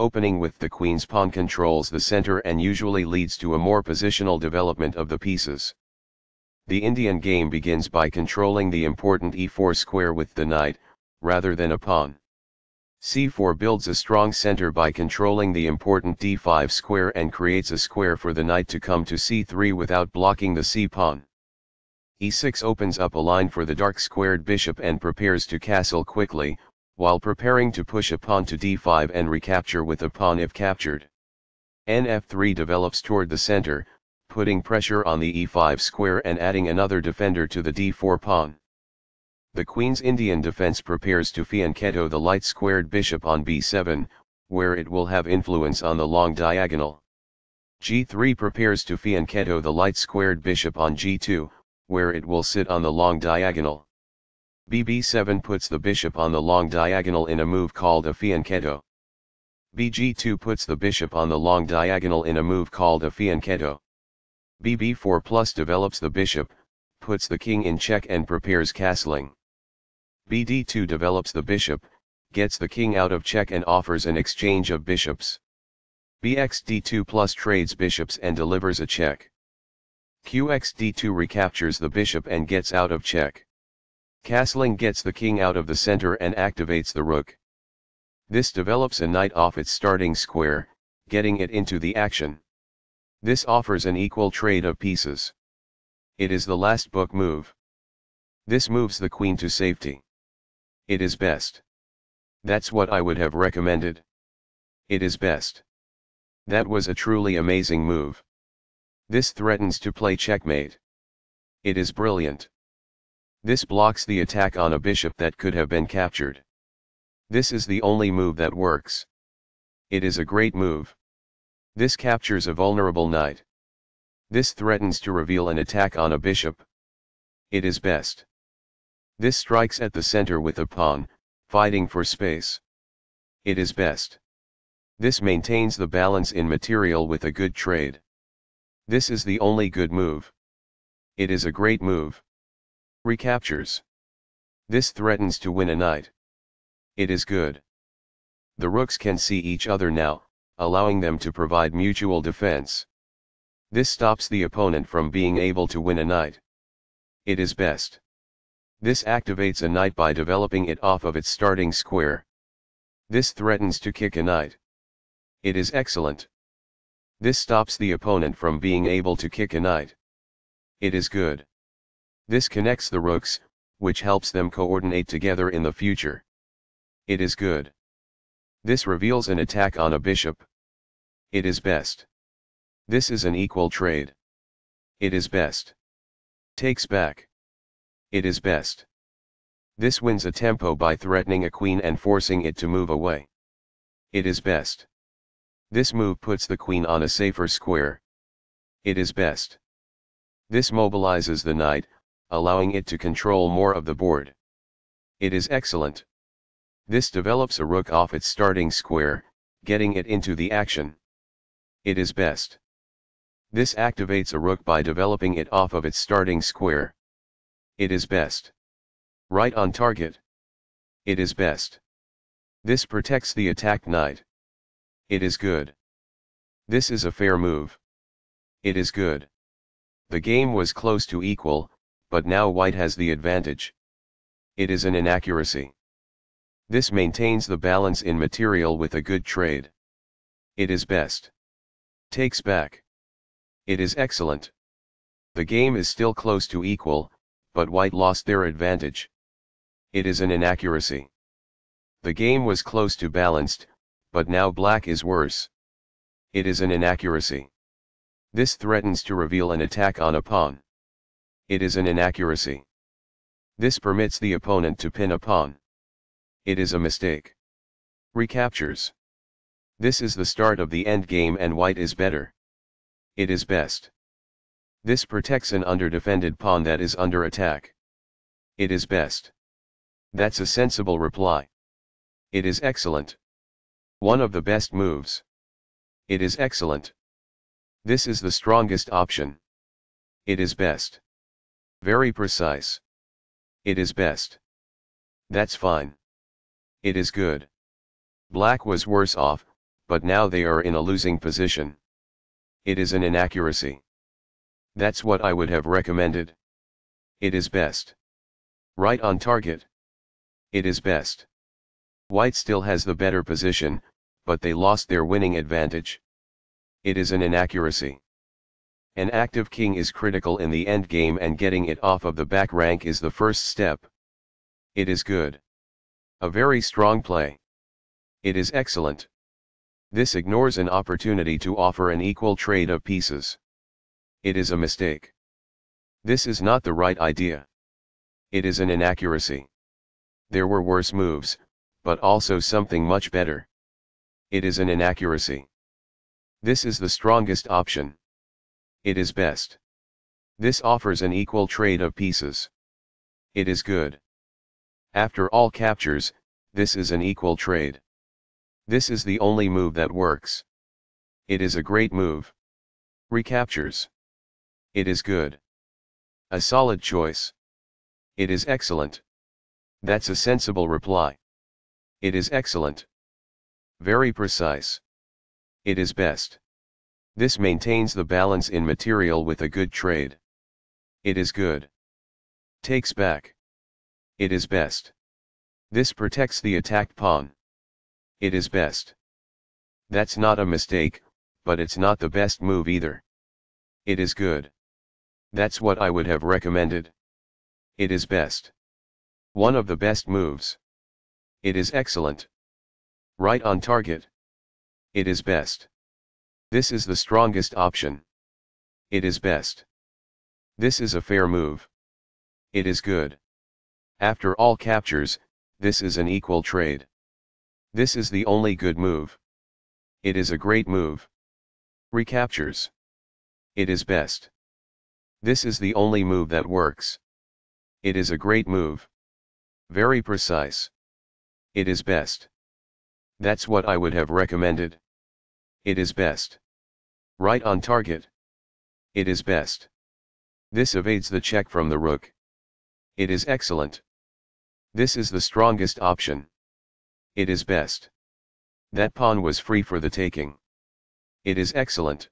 opening with the queen's pawn controls the center and usually leads to a more positional development of the pieces. The Indian game begins by controlling the important e4 square with the knight, rather than a pawn. c4 builds a strong center by controlling the important d5 square and creates a square for the knight to come to c3 without blocking the c-pawn. e6 opens up a line for the dark squared bishop and prepares to castle quickly, while preparing to push a pawn to d5 and recapture with a pawn if captured. nf3 develops toward the center, putting pressure on the e5 square and adding another defender to the d4 pawn. The queen's Indian defense prepares to fianchetto the light squared bishop on b7, where it will have influence on the long diagonal. g3 prepares to fianchetto the light squared bishop on g2, where it will sit on the long diagonal bb7 puts the bishop on the long diagonal in a move called a fianchetto. bg2 puts the bishop on the long diagonal in a move called a fianchetto. bb4 plus develops the bishop, puts the king in check and prepares castling. bd2 develops the bishop, gets the king out of check and offers an exchange of bishops. bxd2 plus trades bishops and delivers a check. qxd2 recaptures the bishop and gets out of check. Castling gets the king out of the center and activates the rook. This develops a knight off its starting square, getting it into the action. This offers an equal trade of pieces. It is the last book move. This moves the queen to safety. It is best. That's what I would have recommended. It is best. That was a truly amazing move. This threatens to play checkmate. It is brilliant. This blocks the attack on a bishop that could have been captured. This is the only move that works. It is a great move. This captures a vulnerable knight. This threatens to reveal an attack on a bishop. It is best. This strikes at the center with a pawn, fighting for space. It is best. This maintains the balance in material with a good trade. This is the only good move. It is a great move. Recaptures. This threatens to win a knight. It is good. The rooks can see each other now, allowing them to provide mutual defense. This stops the opponent from being able to win a knight. It is best. This activates a knight by developing it off of its starting square. This threatens to kick a knight. It is excellent. This stops the opponent from being able to kick a knight. It is good. This connects the rooks, which helps them coordinate together in the future. It is good. This reveals an attack on a bishop. It is best. This is an equal trade. It is best. Takes back. It is best. This wins a tempo by threatening a queen and forcing it to move away. It is best. This move puts the queen on a safer square. It is best. This mobilizes the knight, allowing it to control more of the board. It is excellent. This develops a rook off its starting square, getting it into the action. It is best. This activates a rook by developing it off of its starting square. It is best. Right on target. It is best. This protects the attacked knight. It is good. This is a fair move. It is good. The game was close to equal, but now white has the advantage. It is an inaccuracy. This maintains the balance in material with a good trade. It is best. Takes back. It is excellent. The game is still close to equal, but white lost their advantage. It is an inaccuracy. The game was close to balanced, but now black is worse. It is an inaccuracy. This threatens to reveal an attack on a pawn it is an inaccuracy. This permits the opponent to pin a pawn. It is a mistake. Recaptures. This is the start of the endgame and white is better. It is best. This protects an underdefended pawn that is under attack. It is best. That's a sensible reply. It is excellent. One of the best moves. It is excellent. This is the strongest option. It is best. Very precise. It is best. That's fine. It is good. Black was worse off, but now they are in a losing position. It is an inaccuracy. That's what I would have recommended. It is best. Right on target. It is best. White still has the better position, but they lost their winning advantage. It is an inaccuracy. An active king is critical in the endgame and getting it off of the back rank is the first step. It is good. A very strong play. It is excellent. This ignores an opportunity to offer an equal trade of pieces. It is a mistake. This is not the right idea. It is an inaccuracy. There were worse moves, but also something much better. It is an inaccuracy. This is the strongest option. It is best. This offers an equal trade of pieces. It is good. After all captures, this is an equal trade. This is the only move that works. It is a great move. Recaptures. It is good. A solid choice. It is excellent. That's a sensible reply. It is excellent. Very precise. It is best. This maintains the balance in material with a good trade. It is good. Takes back. It is best. This protects the attacked pawn. It is best. That's not a mistake, but it's not the best move either. It is good. That's what I would have recommended. It is best. One of the best moves. It is excellent. Right on target. It is best. This is the strongest option. It is best. This is a fair move. It is good. After all captures, this is an equal trade. This is the only good move. It is a great move. Recaptures. It is best. This is the only move that works. It is a great move. Very precise. It is best. That's what I would have recommended. It is best. Right on target. It is best. This evades the check from the rook. It is excellent. This is the strongest option. It is best. That pawn was free for the taking. It is excellent.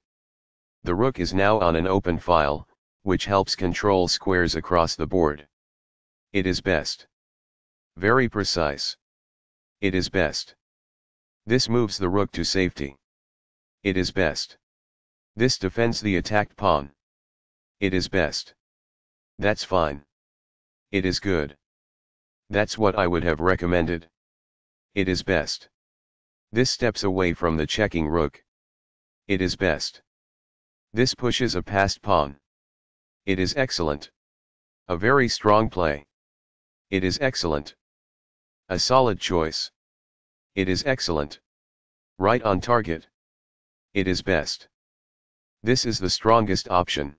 The rook is now on an open file, which helps control squares across the board. It is best. Very precise. It is best. This moves the rook to safety. It is best. This defends the attacked pawn. It is best. That's fine. It is good. That's what I would have recommended. It is best. This steps away from the checking rook. It is best. This pushes a passed pawn. It is excellent. A very strong play. It is excellent. A solid choice. It is excellent. Right on target. It is best. This is the strongest option.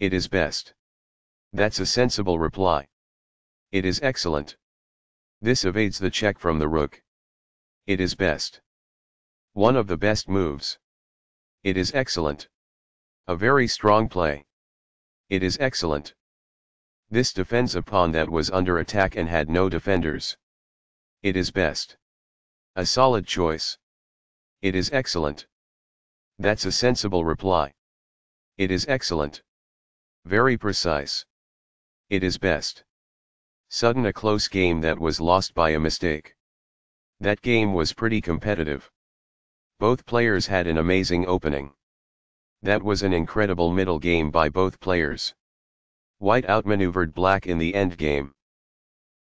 It is best. That's a sensible reply. It is excellent. This evades the check from the rook. It is best. One of the best moves. It is excellent. A very strong play. It is excellent. This defends a pawn that was under attack and had no defenders. It is best. A solid choice. It is excellent. That's a sensible reply. It is excellent. Very precise. It is best. Sudden a close game that was lost by a mistake. That game was pretty competitive. Both players had an amazing opening. That was an incredible middle game by both players. White outmaneuvered black in the endgame.